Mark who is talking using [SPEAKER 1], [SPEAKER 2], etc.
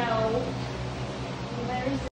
[SPEAKER 1] No.